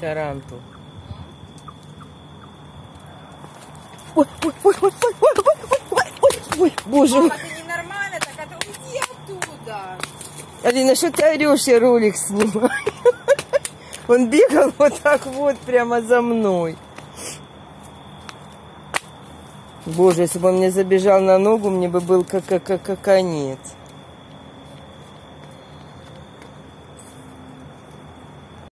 Тарантул. Ой, ой, ой, ой, ой, ой, ой, ой, ой, ой, боже мой. Мама, ты ненормально, так а это уйди оттуда. Алина, что ты орешь, я ролик снимаю? Он бегал вот так вот прямо за мной. Боже, если бы он мне забежал на ногу, мне бы был как, как, как, как конец.